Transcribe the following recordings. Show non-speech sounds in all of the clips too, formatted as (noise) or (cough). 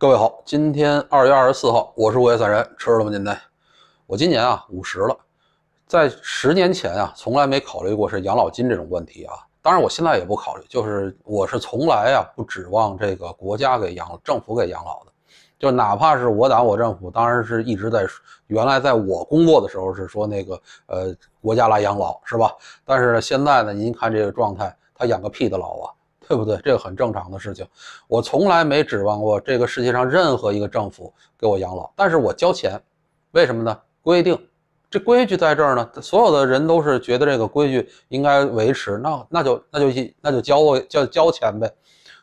各位好，今天二月二十四号，我是五月散人，吃了吗？您呢？我今年啊五十了，在十年前啊，从来没考虑过是养老金这种问题啊。当然，我现在也不考虑，就是我是从来啊不指望这个国家给养、政府给养老的，就哪怕是我党我政府，当然是一直在原来在我工作的时候是说那个呃国家来养老是吧？但是，现在呢，您看这个状态，他养个屁的老啊！对不对？这个很正常的事情。我从来没指望过这个世界上任何一个政府给我养老，但是我交钱，为什么呢？规定，这规矩在这儿呢。所有的人都是觉得这个规矩应该维持，那那就那就那就交交交钱呗。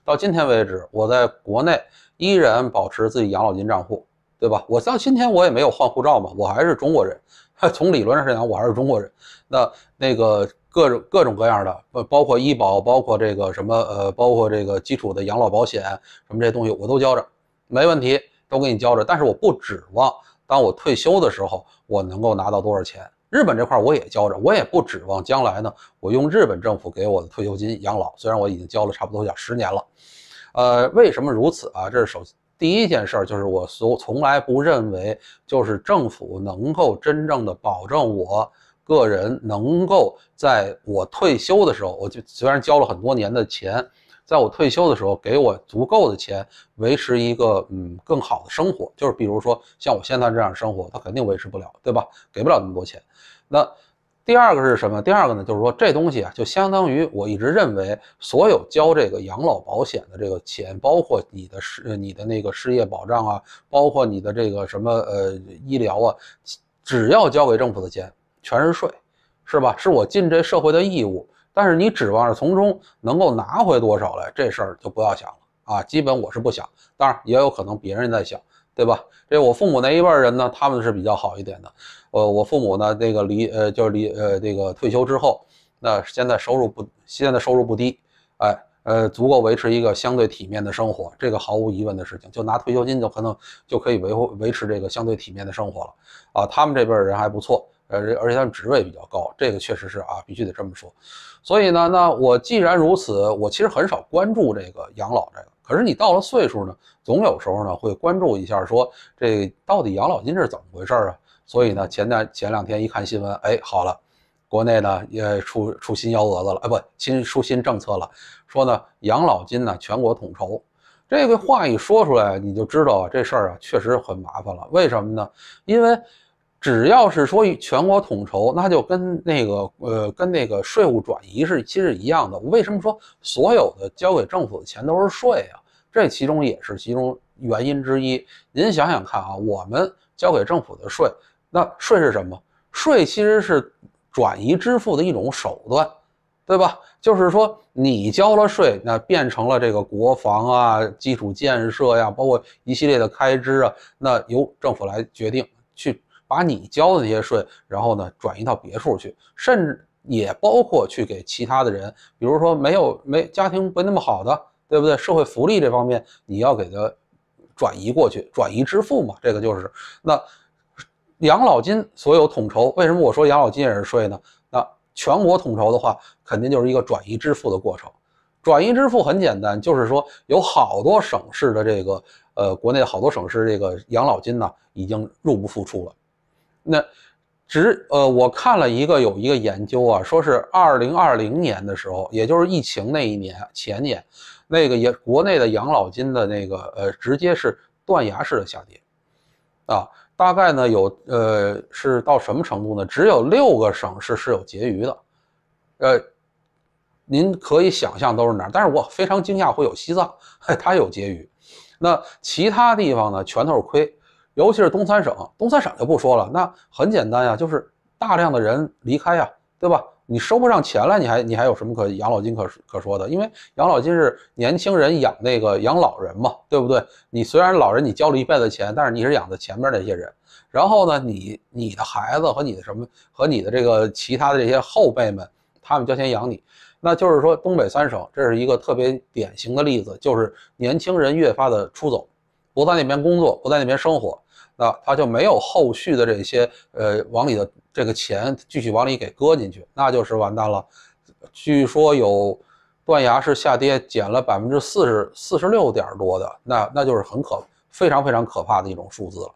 到今天为止，我在国内依然保持自己养老金账户，对吧？我到今天我也没有换护照嘛，我还是中国人。(laughs) 从理论上讲，我还是中国人。那那个。各种各种各样的，呃，包括医保，包括这个什么，呃，包括这个基础的养老保险，什么这些东西我都交着，没问题，都给你交着。但是我不指望当我退休的时候，我能够拿到多少钱。日本这块我也交着，我也不指望将来呢，我用日本政府给我的退休金养老。虽然我已经交了差不多讲十年了，呃，为什么如此啊？这是首第一件事儿，就是我从从来不认为就是政府能够真正的保证我。个人能够在我退休的时候，我就虽然交了很多年的钱，在我退休的时候给我足够的钱，维持一个嗯更好的生活。就是比如说像我现在这样生活，他肯定维持不了，对吧？给不了那么多钱。那第二个是什么？第二个呢，就是说这东西啊，就相当于我一直认为，所有交这个养老保险的这个钱，包括你的失你的那个失业保障啊，包括你的这个什么呃医疗啊，只要交给政府的钱。全是税，是吧？是我尽这社会的义务。但是你指望着从中能够拿回多少来，这事儿就不要想了啊！基本我是不想，当然也有可能别人在想，对吧？这我父母那一辈人呢，他们是比较好一点的。呃，我父母呢，那个离呃就是离呃这个退休之后，那现在收入不现在收入不低，哎呃足够维持一个相对体面的生活，这个毫无疑问的事情。就拿退休金就可能就可以维护维持这个相对体面的生活了啊！他们这辈人还不错。呃，而且他们职位比较高，这个确实是啊，必须得这么说。所以呢，那我既然如此，我其实很少关注这个养老这个。可是你到了岁数呢，总有时候呢会关注一下，说这到底养老金是怎么回事啊？所以呢，前两前两天一看新闻，哎，好了，国内呢也出出新幺蛾子了，哎，不，新出新政策了，说呢养老金呢全国统筹。这个话一说出来，你就知道，这事儿啊确实很麻烦了。为什么呢？因为。只要是说全国统筹，那就跟那个呃，跟那个税务转移是其实一样的。为什么说所有的交给政府的钱都是税啊？这其中也是其中原因之一。您想想看啊，我们交给政府的税，那税是什么？税其实是转移支付的一种手段，对吧？就是说你交了税，那变成了这个国防啊、基础建设呀，包括一系列的开支啊，那由政府来决定去。把你交的那些税，然后呢转移到别处去，甚至也包括去给其他的人，比如说没有没家庭不那么好的，对不对？社会福利这方面你要给他转移过去，转移支付嘛，这个就是那养老金所有统筹。为什么我说养老金也是税呢？那全国统筹的话，肯定就是一个转移支付的过程。转移支付很简单，就是说有好多省市的这个呃，国内好多省市这个养老金呢已经入不敷出了。那，只呃，我看了一个有一个研究啊，说是二零二零年的时候，也就是疫情那一年前年，那个也国内的养老金的那个呃，直接是断崖式的下跌，啊，大概呢有呃是到什么程度呢？只有六个省市是有结余的，呃，您可以想象都是哪儿？但是我非常惊讶会有西藏，(laughs) 它有结余，那其他地方呢全都是亏。尤其是东三省，东三省就不说了，那很简单呀，就是大量的人离开呀，对吧？你收不上钱来，你还你还有什么可养老金可可说的？因为养老金是年轻人养那个养老人嘛，对不对？你虽然老人你交了一辈子钱，但是你是养的前面那些人，然后呢，你你的孩子和你的什么和你的这个其他的这些后辈们，他们交钱养你，那就是说东北三省这是一个特别典型的例子，就是年轻人越发的出走，不在那边工作，不在那边生活。那他就没有后续的这些呃往里的这个钱继续往里给搁进去，那就是完蛋了。据说有断崖式下跌，减了百分之四十四十六点多的，那那就是很可非常非常可怕的一种数字了。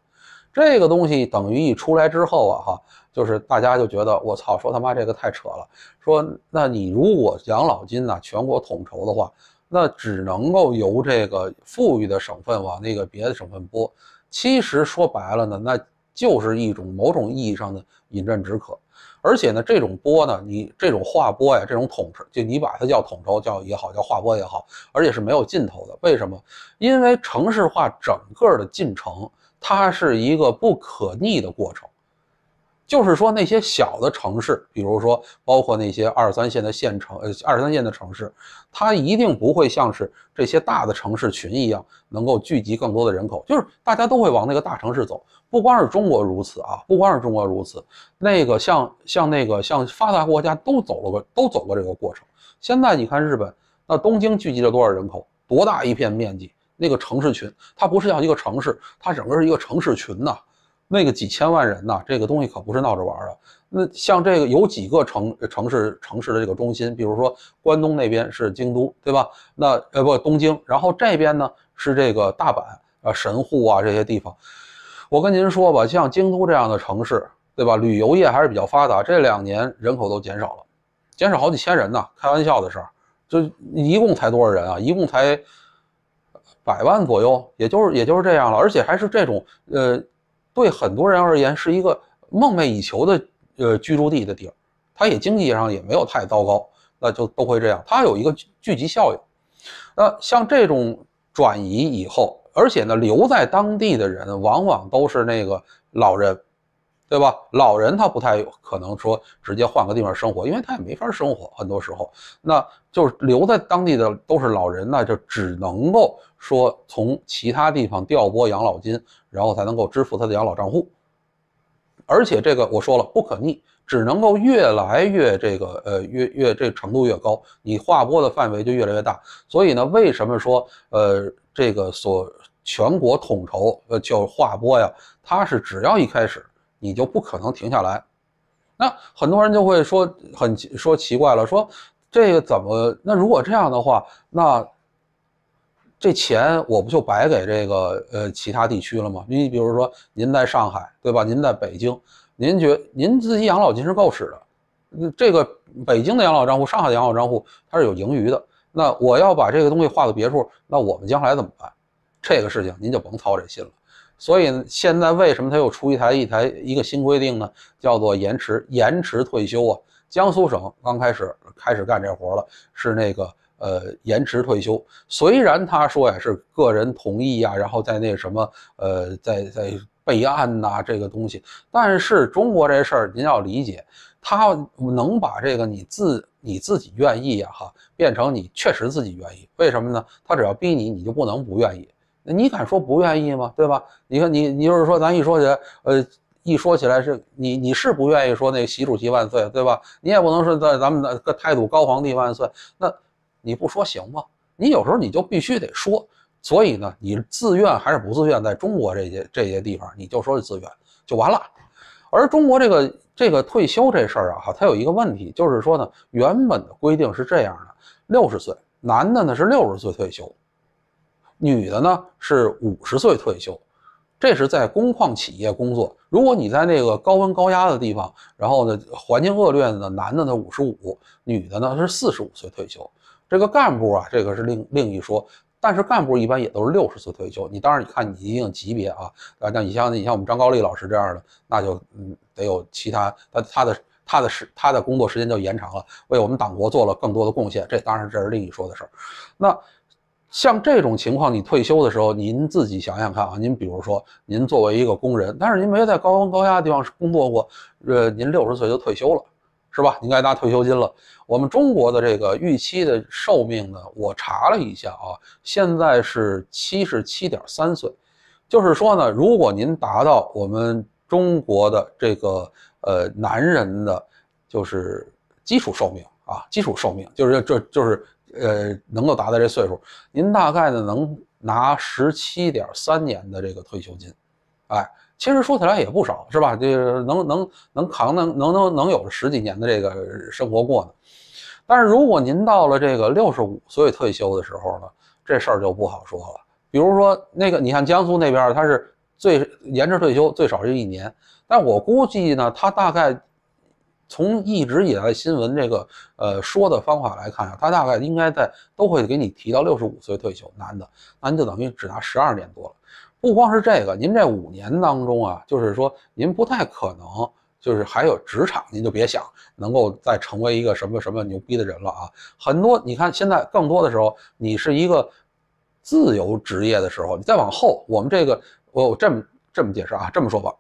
这个东西等于一出来之后啊，哈，就是大家就觉得我操，说他妈这个太扯了。说那你如果养老金呢全国统筹的话，那只能够由这个富裕的省份往那个别的省份拨。其实说白了呢，那就是一种某种意义上的饮鸩止渴。而且呢，这种波呢，你这种划拨呀，这种统筹，就你把它叫统筹叫也好，叫划拨也好，而且是没有尽头的。为什么？因为城市化整个的进程。它是一个不可逆的过程，就是说那些小的城市，比如说包括那些二三线的县城，呃，二三线的城市，它一定不会像是这些大的城市群一样，能够聚集更多的人口。就是大家都会往那个大城市走，不光是中国如此啊，不光是中国如此，那个像像那个像发达国家都走了个都走过这个过程。现在你看日本，那东京聚集了多少人口？多大一片面积？那个城市群，它不是像一个城市，它整个是一个城市群呐。那个几千万人呐，这个东西可不是闹着玩的。那像这个有几个城城市城市的这个中心，比如说关东那边是京都，对吧？那呃不东京，然后这边呢是这个大阪啊、神户啊这些地方。我跟您说吧，像京都这样的城市，对吧？旅游业还是比较发达，这两年人口都减少了，减少好几千人呢。开玩笑的事儿，就一共才多少人啊？一共才。百万左右，也就是也就是这样了，而且还是这种呃，对很多人而言是一个梦寐以求的呃居住地的地儿，它也经济上也没有太糟糕，那就都会这样。它有一个聚集效应。那像这种转移以后，而且呢留在当地的人往往都是那个老人。对吧？老人他不太可能说直接换个地方生活，因为他也没法生活。很多时候，那就是留在当地的都是老人，那就只能够说从其他地方调拨养老金，然后才能够支付他的养老账户。而且这个我说了不可逆，只能够越来越这个呃越越这程度越高，你划拨的范围就越来越大。所以呢，为什么说呃这个所全国统筹呃叫划拨呀？它是只要一开始。你就不可能停下来，那很多人就会说很说奇怪了，说这个怎么？那如果这样的话，那这钱我不就白给这个呃其他地区了吗？你比如说您在上海，对吧？您在北京，您觉您自己养老金是够使的，这个北京的养老账户、上海的养老账户它是有盈余的。那我要把这个东西划到别处，那我们将来怎么办？这个事情您就甭操这心了。所以现在为什么他又出一台一台一个新规定呢？叫做延迟延迟退休啊！江苏省刚开始开始干这活了，是那个呃延迟退休。虽然他说呀是个人同意呀，然后在那什么呃在在备案呐这个东西，但是中国这事儿您要理解，他能把这个你自你自己愿意呀哈变成你确实自己愿意，为什么呢？他只要逼你，你就不能不愿意。那你敢说不愿意吗？对吧？你看你，你就是说，咱一说起来，呃，一说起来是你，你是不愿意说那习主席万岁，对吧？你也不能说在咱们的个态度高皇帝万岁，那你不说行吗？你有时候你就必须得说。所以呢，你自愿还是不自愿，在中国这些这些地方，你就说是自愿就完了。而中国这个这个退休这事儿啊，哈，它有一个问题，就是说呢，原本的规定是这样的：六十岁，男的呢是六十岁退休。女的呢是五十岁退休，这是在工矿企业工作。如果你在那个高温高压的地方，然后呢环境恶劣的呢，男的呢五十五，女的呢是四十五岁退休。这个干部啊，这个是另另一说。但是干部一般也都是六十岁退休。你当然你看你一定级别啊，啊，像你像你像我们张高丽老师这样的，那就嗯得有其他他他的他的时他的工作时间就延长了，为我们党国做了更多的贡献。这当然这是另一说的事儿。那。像这种情况，你退休的时候，您自己想想看啊。您比如说，您作为一个工人，但是您没在高温高压的地方工作过，呃，您六十岁就退休了，是吧？您该拿退休金了。我们中国的这个预期的寿命呢，我查了一下啊，现在是七十七点三岁，就是说呢，如果您达到我们中国的这个呃男人的，就是基础寿命啊，基础寿命就是这就是。呃，能够达到这岁数，您大概呢能拿十七点三年的这个退休金，哎，其实说起来也不少，是吧？这个能能能扛能能能能有十几年的这个生活过呢。但是如果您到了这个六十五岁退休的时候呢，这事儿就不好说了。比如说那个，你看江苏那边，他是最延迟退休最少是一年，但我估计呢，他大概从一直以来新闻这个呃说的方法来看啊，他大概应该在都会给你提到六十五岁退休，男的，那您就等于只拿十二年多了。不光是这个，您这五年当中啊，就是说您不太可能，就是还有职场，您就别想能够再成为一个什么什么牛逼的人了啊。很多你看现在更多的时候，你是一个自由职业的时候，你再往后，我们这个我这么这么解释啊，这么说吧，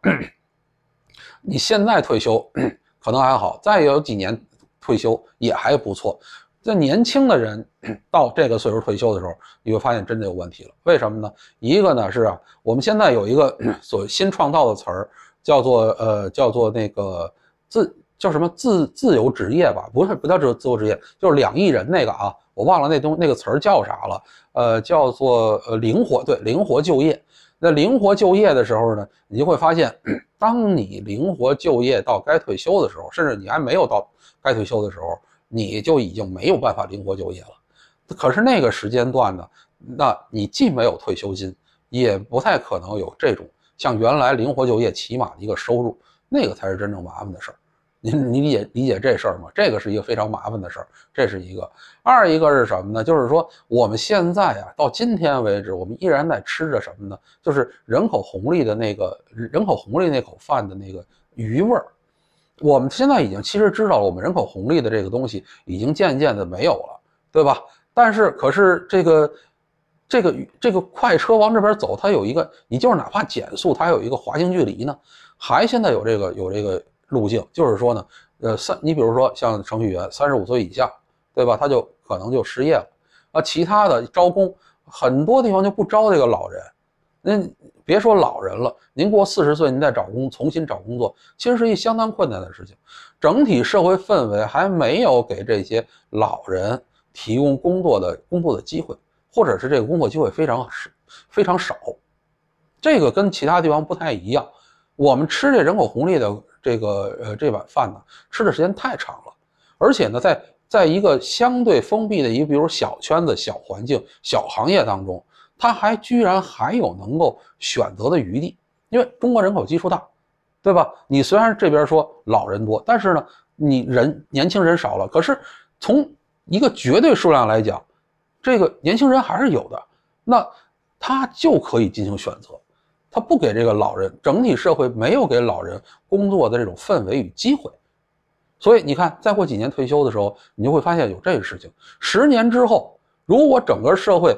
(clears throat) 你现在退休可能还好，再有几年退休也还不错。在年轻的人 (clears throat) 到这个岁数退休的时候，你会发现真的有问题了。为什么呢？一个呢是啊，我们现在有一个 (clears throat) 所新创造的词儿，叫做呃叫做那个自叫什么自自由职业吧？不是不叫自自由职业，就是两亿人那个啊，我忘了那东那个词儿叫啥了。呃，叫做呃灵活对灵活就业。那灵活就业的时候呢，你就会发现，当你灵活就业到该退休的时候，甚至你还没有到该退休的时候。你就已经没有办法灵活就业了，可是那个时间段呢，那你既没有退休金，也不太可能有这种像原来灵活就业起码的一个收入，那个才是真正麻烦的事儿。您你理解理解这事儿吗？这个是一个非常麻烦的事儿，这是一个。二一个是什么呢？就是说我们现在啊，到今天为止，我们依然在吃着什么呢？就是人口红利的那个人口红利那口饭的那个余味儿。我们现在已经其实知道了，我们人口红利的这个东西已经渐渐的没有了，对吧？但是可是这个这个这个快车往这边走，它有一个，你就是哪怕减速，它有一个滑行距离呢，还现在有这个有这个路径，就是说呢，呃，三，你比如说像程序员，三十五岁以下，对吧？他就可能就失业了，啊，其他的招工很多地方就不招这个老人，那。别说老人了，您过四十岁，您再找工重新找工作，其实是一相当困难的事情。整体社会氛围还没有给这些老人提供工作的工作的机会，或者是这个工作机会非常少，非常少。这个跟其他地方不太一样。我们吃这人口红利的这个呃这碗饭呢，吃的时间太长了，而且呢，在在一个相对封闭的一个，比如小圈子、小环境、小行业当中。他还居然还有能够选择的余地，因为中国人口基数大，对吧？你虽然这边说老人多，但是呢，你人年轻人少了。可是从一个绝对数量来讲，这个年轻人还是有的，那他就可以进行选择，他不给这个老人，整体社会没有给老人工作的这种氛围与机会。所以你看，再过几年退休的时候，你就会发现有这个事情。十年之后，如果整个社会，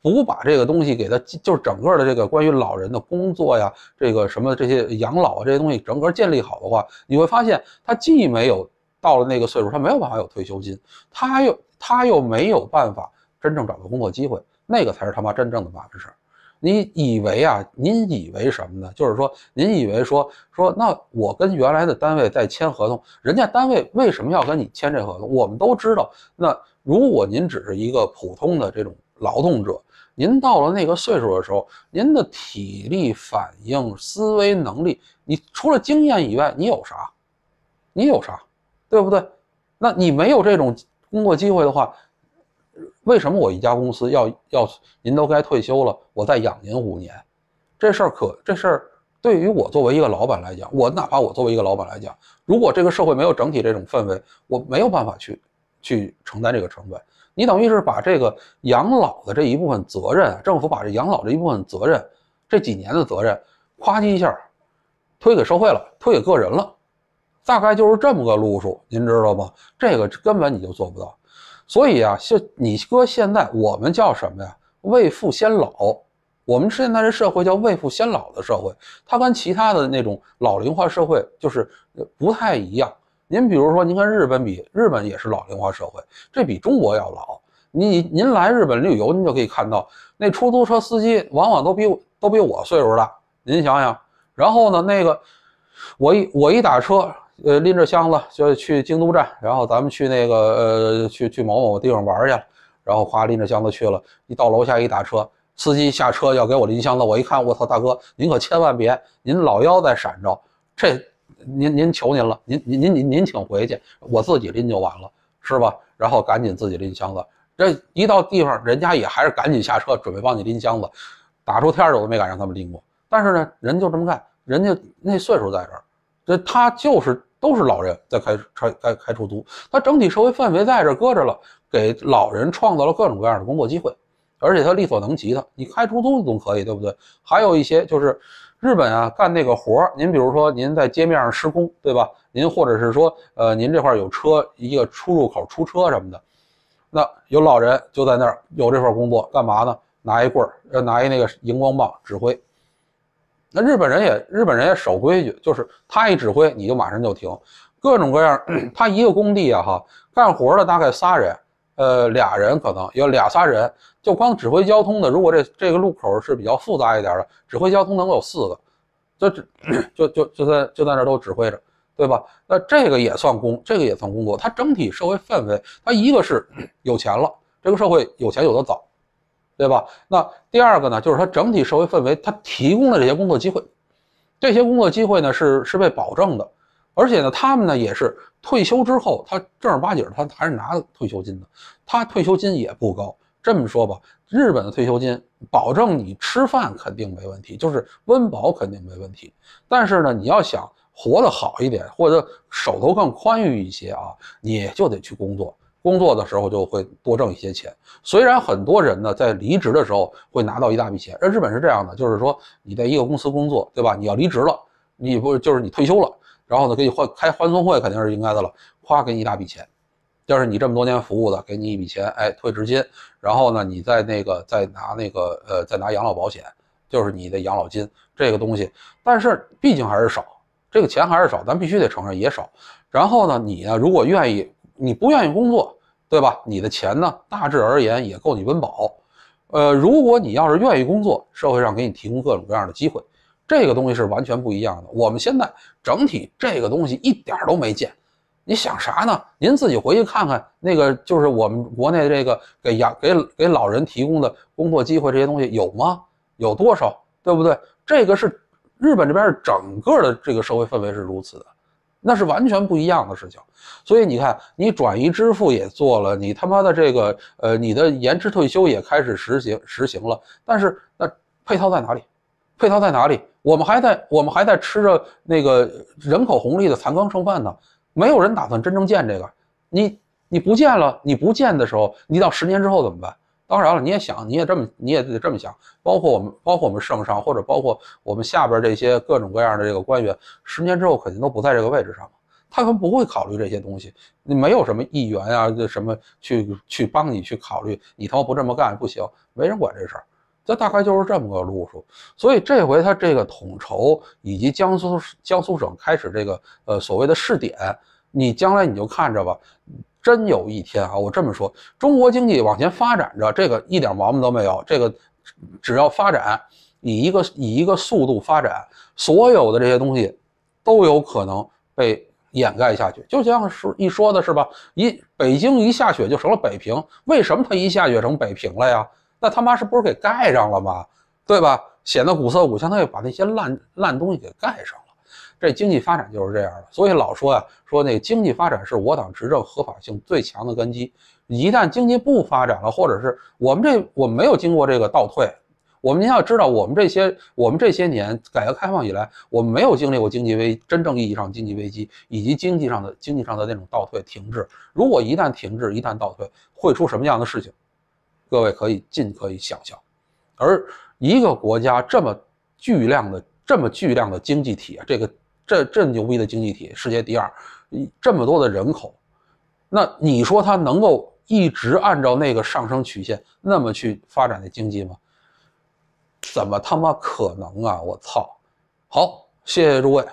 不把这个东西给他，就是整个的这个关于老人的工作呀，这个什么这些养老啊这些东西整个建立好的话，你会发现他既没有到了那个岁数，他没有办法有退休金，他又他又没有办法真正找到工作机会，那个才是他妈真正的麻烦事儿。你以为啊？您以为什么呢？就是说，您以为说说那我跟原来的单位在签合同，人家单位为什么要跟你签这合同？我们都知道，那如果您只是一个普通的这种劳动者。您到了那个岁数的时候，您的体力、反应、思维能力，你除了经验以外，你有啥？你有啥？对不对？那你没有这种工作机会的话，为什么我一家公司要要您都该退休了，我再养您五年？这事儿可这事儿对于我作为一个老板来讲，我哪怕我作为一个老板来讲，如果这个社会没有整体这种氛围，我没有办法去去承担这个成本。你等于是把这个养老的这一部分责任，政府把这养老这一部分责任，这几年的责任，咵叽一下推给社会了，推给个人了，大概就是这么个路数，您知道吗？这个根本你就做不到。所以啊，就你搁现在，我们叫什么呀？未富先老。我们现在这社会叫未富先老的社会，它跟其他的那种老龄化社会就是不太一样。您比如说，您跟日本比，日本也是老龄化社会，这比中国要老。你您来日本旅游，您就可以看到，那出租车司机往往都比我都比我岁数大。您想想，然后呢，那个我一我一打车，呃，拎着箱子就去京都站，然后咱们去那个呃去去某某地方玩去了，然后哗拎着箱子去了，一到楼下一打车，司机下车要给我拎箱子，我一看，我操，大哥，您可千万别，您老腰在闪着，这。您您求您了，您您您您您请回去，我自己拎就完了，是吧？然后赶紧自己拎箱子，这一到地方，人家也还是赶紧下车准备帮你拎箱子，打出天儿我都没敢让他们拎过。但是呢，人就这么干，人家那岁数在这儿，这他就是都是老人在开开开开出租，他整体社会氛围在这搁着了，给老人创造了各种各样的工作机会，而且他力所能及的，你开出租总可以，对不对？还有一些就是日本啊，干那个活儿，您比如说您在街面上施工，对吧？您或者是说，呃，您这块有车一个出入口出车什么的，那有老人就在那儿有这份工作，干嘛呢？拿一棍儿，呃，拿一那个荧光棒指挥。那日本人也日本人也守规矩，就是他一指挥你就马上就停，各种各样。(clears throat) 他一个工地啊哈，干活的大概仨人，呃，俩人可能有俩仨人，就光指挥交通的。如果这这个路口是比较复杂一点的，指挥交通能够有四个，就指 (coughs) 就就就在就在那都指挥着，对吧？那这个也算工，这个也算工作。它整体社会氛围，它一个是 (coughs) 有钱了，这个社会有钱有的早。对吧？那第二个呢，就是它整体社会氛围，它提供的这些工作机会，这些工作机会呢是是被保证的，而且呢，他们呢也是退休之后，他正儿八经他还是拿退休金的，他退休金也不高。这么说吧，日本的退休金保证你吃饭肯定没问题，就是温饱肯定没问题。但是呢，你要想活得好一点，或者手头更宽裕一些啊，你就得去工作。工作的时候就会多挣一些钱，虽然很多人呢在离职的时候会拿到一大笔钱。而日本是这样的，就是说你在一个公司工作，对吧？你要离职了，你不就是你退休了，然后呢给你欢开欢送会肯定是应该的了，夸给你一大笔钱，就是你这么多年服务的，给你一笔钱，哎，退职金，然后呢你再那个再拿那个呃再拿养老保险，就是你的养老金这个东西。但是毕竟还是少，这个钱还是少，咱必须得承认也少。然后呢你呢如果愿意。你不愿意工作，对吧？你的钱呢，大致而言也够你温饱。呃，如果你要是愿意工作，社会上给你提供各种各样的机会，这个东西是完全不一样的。我们现在整体这个东西一点都没见。你想啥呢？您自己回去看看，那个就是我们国内这个给养给给老人提供的工作机会这些东西有吗？有多少？对不对？这个是日本这边整个的这个社会氛围是如此的。那是完全不一样的事情，所以你看，你转移支付也做了，你他妈的这个呃，你的延迟退休也开始实行实行了，但是那配套在哪里？配套在哪里？我们还在我们还在吃着那个人口红利的残羹剩饭呢，没有人打算真正建这个。你你不建了，你不建的时候，你到十年之后怎么办？当然了，你也想，你也这么，你也得这么想。包括我们，包括我们圣上，或者包括我们下边这些各种各样的这个官员，十年之后肯定都不在这个位置上。他们不会考虑这些东西，你没有什么议员啊，这什么去去帮你去考虑，你他妈不这么干不行，没人管这事儿。这大概就是这么个路数。所以这回他这个统筹以及江苏江苏省开始这个呃所谓的试点，你将来你就看着吧。真有一天啊，我这么说，中国经济往前发展着，这个一点毛病都没有。这个只要发展，以一个以一个速度发展，所有的这些东西都有可能被掩盖下去。就像是一说的是吧？一北京一下雪就成了北平，为什么它一下雪成北平了呀？那他妈是不是给盖上了吗？对吧？显得古色古香，他又把那些烂烂东西给盖上。这经济发展就是这样的，所以老说呀，说那经济发展是我党执政合法性最强的根基。一旦经济不发展了，或者是我们这我们没有经过这个倒退，我们您要知道，我们这些我们这些年改革开放以来，我们没有经历过经济危真正意义上经济危机以及经济上的经济上的那种倒退停滞。如果一旦停滞，一旦倒退，会出什么样的事情？各位可以尽可以想象。而一个国家这么巨量的这么巨量的经济体啊，这个。这这牛逼的经济体，世界第二，这么多的人口，那你说它能够一直按照那个上升曲线那么去发展的经济吗？怎么他妈可能啊！我操！好，谢谢诸位。